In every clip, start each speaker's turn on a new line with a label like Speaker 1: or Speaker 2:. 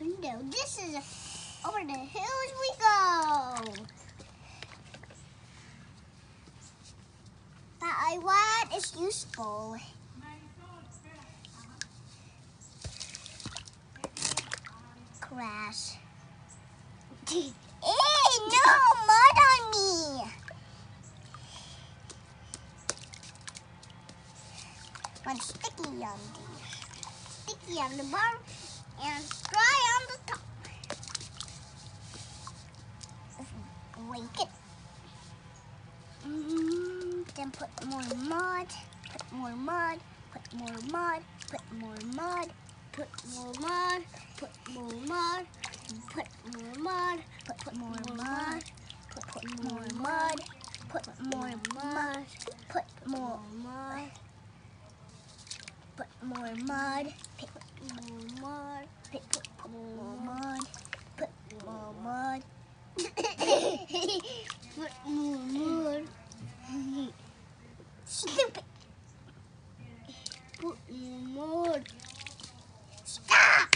Speaker 1: window. This is over the hills we go. But I want is useful. Crash. hey, no mud on me. One sticky on the sticky on the bottom and dry on the top. Break it. Mm, then put more mud, put more mud, put more mud, put more mud, put more mud, put more mud, put more mud, put, put more mud, put, put more mud, put more mud, put more mud, put more mud, pick more mud, more mud, put more mud. Put more mud. Put more mud. Stop.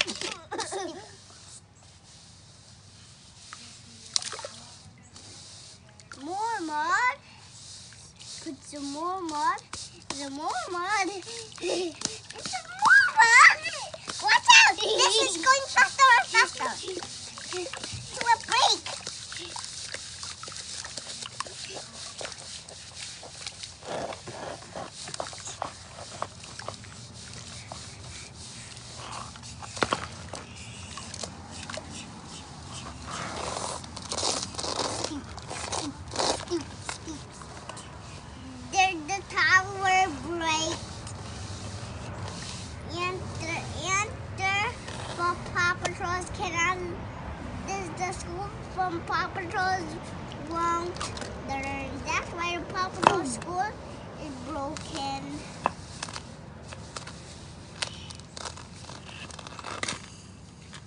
Speaker 1: more mud. Put some more mud. Some more mud. some more Patrols cannot. This the school from Paw Patrols learn. That's why the Paw Patrol school is broken.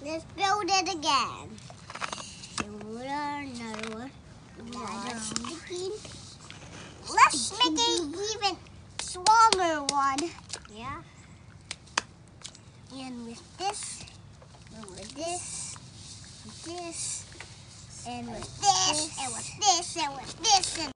Speaker 1: Let's build it again. Another one. Another sticky. Let's make an even stronger one. Yeah. And with this, and with this, with this, and with this, and with this, and with this, and